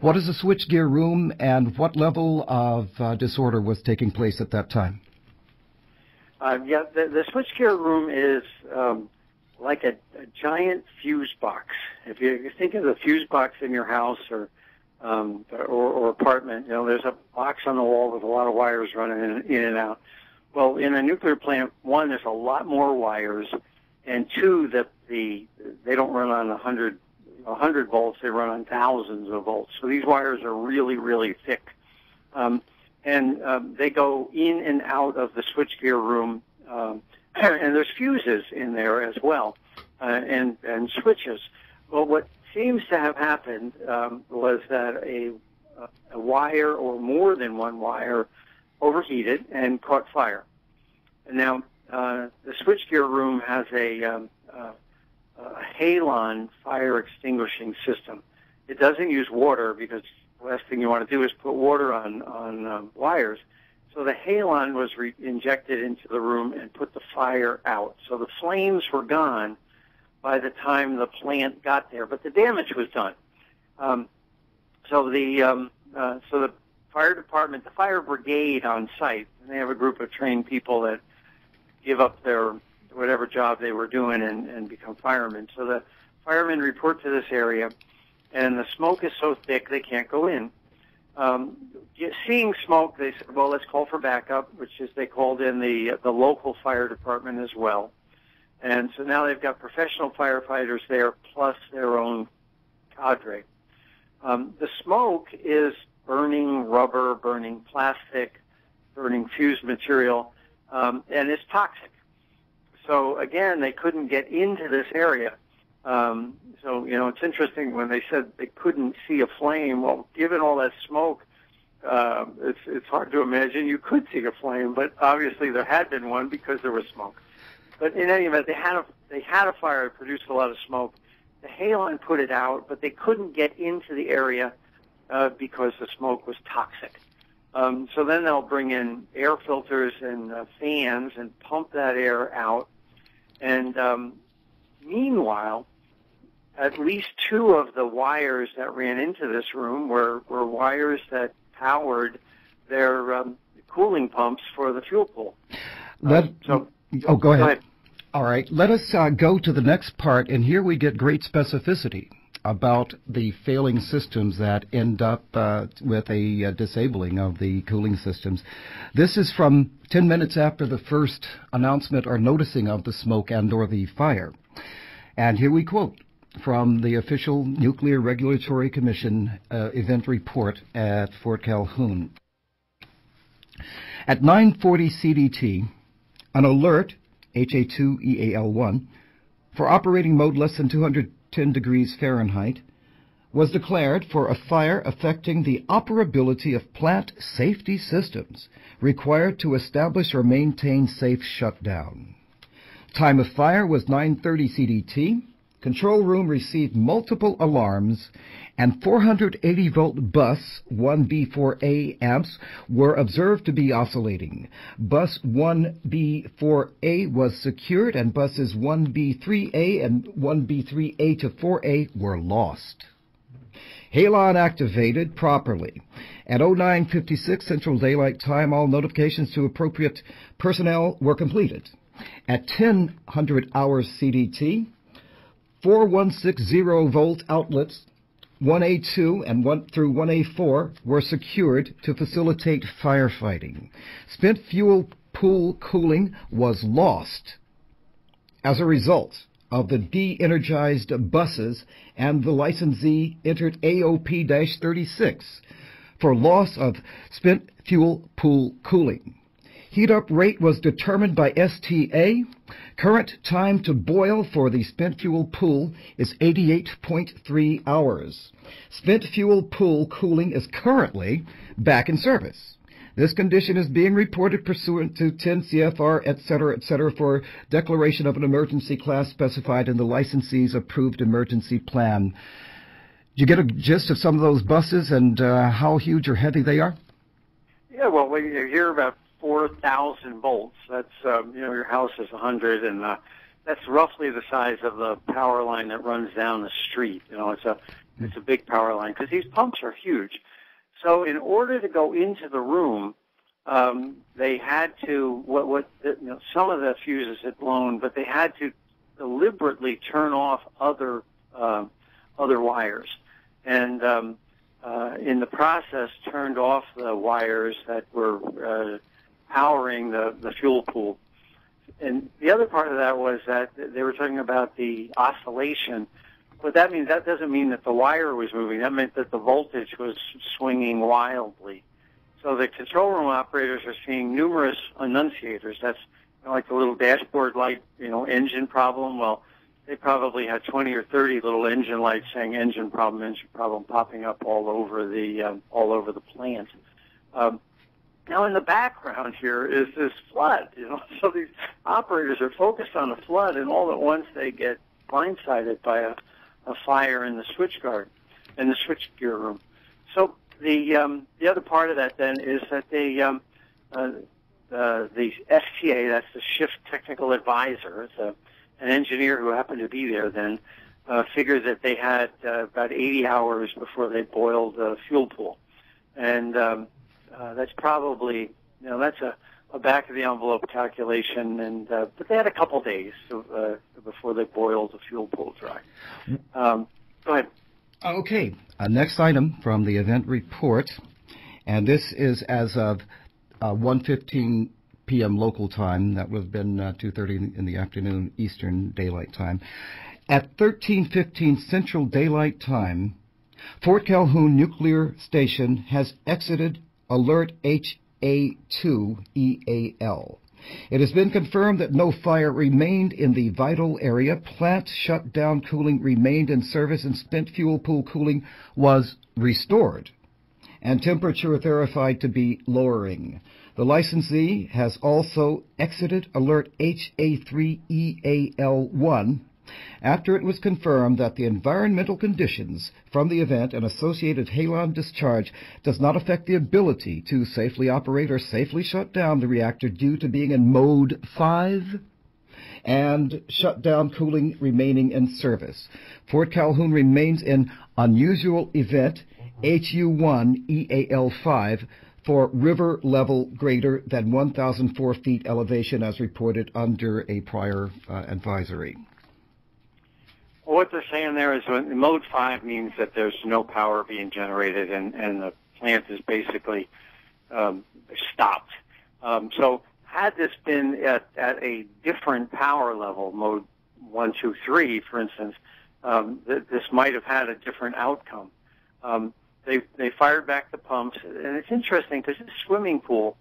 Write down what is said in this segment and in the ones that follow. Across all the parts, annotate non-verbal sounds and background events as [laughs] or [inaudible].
What is a switchgear room, and what level of uh, disorder was taking place at that time? Uh, yeah, the, the switchgear room is um, like a, a giant fuse box. If you think of the fuse box in your house or um, or, or apartment, you know, there's a box on the wall with a lot of wires running in, in and out. Well, in a nuclear plant, one, there's a lot more wires, and two, that the they don't run on 100, 100 volts, they run on thousands of volts. So these wires are really, really thick. Um, and um, they go in and out of the switchgear room, um, [clears throat] and there's fuses in there as well, uh, and, and switches. Well, what seems to have happened um, was that a, a wire or more than one wire overheated and caught fire. And now, uh, the switchgear room has a, um, uh, a halon fire extinguishing system. It doesn't use water because the last thing you want to do is put water on, on um, wires. So the halon was re- injected into the room and put the fire out. So the flames were gone by the time the plant got there, but the damage was done. Um, so the um, uh, so the fire department, the fire brigade on site, and they have a group of trained people that give up their whatever job they were doing and, and become firemen. So the firemen report to this area, and the smoke is so thick they can't go in. Um, seeing smoke, they said, "Well, let's call for backup," which is they called in the the local fire department as well. And so now they've got professional firefighters there plus their own cadre. Um, the smoke is burning rubber, burning plastic, burning fused material, um, and it's toxic. So again, they couldn't get into this area. Um, so you know, it's interesting when they said they couldn't see a flame. Well, given all that smoke, uh, it's it's hard to imagine you could see a flame. But obviously, there had been one because there was smoke. But in any event, they had a they had a fire that produced a lot of smoke. The halon put it out, but they couldn't get into the area uh, because the smoke was toxic. Um, so then they'll bring in air filters and uh, fans and pump that air out. And um, meanwhile, at least two of the wires that ran into this room were, were wires that powered their um, cooling pumps for the fuel pool. That, um, so Oh, go ahead. Go ahead. All right. Let us uh, go to the next part, and here we get great specificity about the failing systems that end up uh, with a uh, disabling of the cooling systems. This is from 10 minutes after the first announcement or noticing of the smoke and or the fire. And here we quote from the official Nuclear Regulatory Commission uh, event report at Fort Calhoun. At 9:40 CDT, an alert, HA2EAL1, for operating mode less than 210 degrees Fahrenheit was declared for a fire affecting the operability of plant safety systems required to establish or maintain safe shutdown. Time of fire was 9:30 CDT. Control room received multiple alarms and 480 volt bus 1B4A amps were observed to be oscillating. Bus 1B4A was secured and buses 1B3A and 1B3A to 4A were lost. Halon activated properly. At 0956 Central Daylight Time, all notifications to appropriate personnel were completed. At 1000 hours CDT, 4160 volt outlets 1A2 and 1 through 1A4 were secured to facilitate firefighting. Spent fuel pool cooling was lost as a result of the de-energized buses and the licensee entered AOP-36 for loss of spent fuel pool cooling. Heat up rate was determined by STA. Current time to boil for the spent fuel pool is 88.3 hours. Spent fuel pool cooling is currently back in service. This condition is being reported pursuant to 10 CFR, et cetera, et cetera, for declaration of an emergency class specified in the licensee's approved emergency plan. Did you get a gist of some of those buses and uh, how huge or heavy they are? Yeah, well, we hear about 4,000 volts. That's, um, you know, your house is 100, and uh, that's roughly the size of the power line that runs down the street. You know, it's a It's a big power line because these pumps are huge. So in order to go into the room, um, they had to what what you know, some of the fuses had blown, but they had to deliberately turn off other uh, other wires, and um, uh, in the process turned off the wires that were uh, powering the the fuel pool. And the other part of that was that they were talking about the oscillation but that means that doesn't mean that the wire was moving. That meant that the voltage was swinging wildly. So the control room operators are seeing numerous annunciators. That's you know, like the little dashboard light, you know, engine problem. Well, they probably had 20 or 30 little engine lights saying engine problem, engine problem, popping up all over the um, all over the plant. Um, now, in the background here is this flood. You know, [laughs] so these operators are focused on the flood, and all at once they get blindsided by a a fire in the switch guard, in the switch gear room. So the um, the other part of that then is that the um, uh, uh, the STA, that's the shift technical advisor, it's a, an engineer who happened to be there then, uh, figured that they had uh, about 80 hours before they boiled the fuel pool, and um, uh, that's probably you know that's a a back of the envelope calculation, and uh, but they had a couple days uh, before they boiled the fuel pool dry. Um, go ahead. Okay. Uh, next item from the event report, and this is as of uh, 1:15 p.m. local time. That would have been uh, 2:30 in the afternoon Eastern Daylight Time. At 13:15 Central Daylight Time, Fort Calhoun Nuclear Station has exited Alert H a2EAL. It has been confirmed that no fire remained in the vital area. Plant shutdown cooling remained in service and spent fuel pool cooling was restored and temperature verified to be lowering. The licensee has also exited alert HA3EAL1 after it was confirmed that the environmental conditions from the event and associated halon discharge does not affect the ability to safely operate or safely shut down the reactor due to being in mode 5 and shutdown cooling remaining in service. Fort Calhoun remains in unusual event HU1EAL5 for river level greater than 1,004 feet elevation as reported under a prior uh, advisory. What they're saying there is when mode five means that there's no power being generated and, and the plant is basically um, stopped. Um, so had this been at, at a different power level, mode one, two, three, for instance, um, th- this might have had a different outcome. Um, they they fired back the pumps, and it's interesting because this swimming pool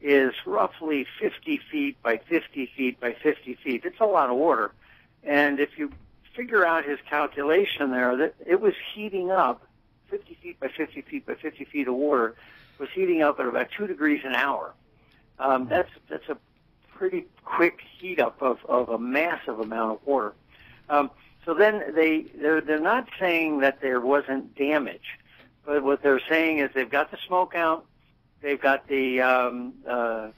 is roughly 50 feet by 50 feet by 50 feet. It's a lot of water, and if you figure out his calculation there that it was heating up 50 feet by 50 feet by 50 feet of water was heating up at about two degrees an hour. Um, that's that's a pretty quick heat up of, of a massive amount of water. Um, so then they they're they're not saying that there wasn't damage, but what they're saying is they've got the smoke out, they've got the um, uh,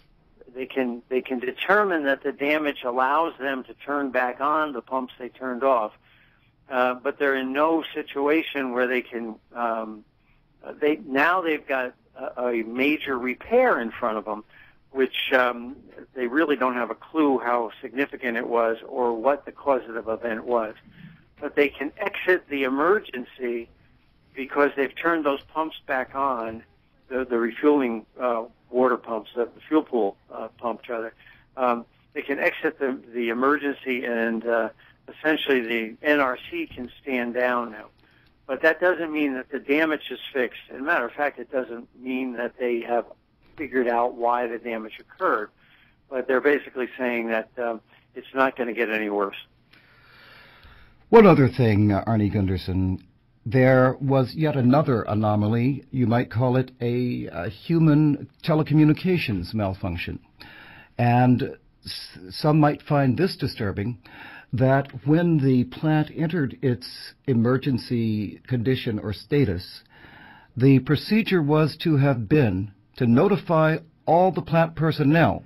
they can they can determine that the damage allows them to turn back on the pumps they turned off, uh, but they're in no situation where they can. Um, they now they've got a, a major repair in front of them, which um, they really don't have a clue how significant it was or what the causative event was. But they can exit the emergency because they've turned those pumps back on, the, the refueling uh, water pumps, the fuel pool pumps rather, um, they can exit the, the emergency and uh, essentially the NRC can stand down now. But that doesn't mean that the damage is fixed. As a matter of fact, it doesn't mean that they have figured out why the damage occurred. But they're basically saying that um, it's not going to get any worse. One other thing, uh, Arnie Gundersen, there was yet another anomaly. You might call it a, a human telecommunications malfunction. And some might find this disturbing that when the plant entered its emergency condition or status, the procedure was to have been to notify all the plant personnel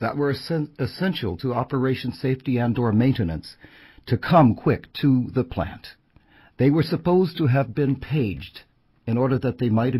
that were essen- essential to operation safety and or maintenance to come quick to the plant. They were supposed to have been paged in order that they might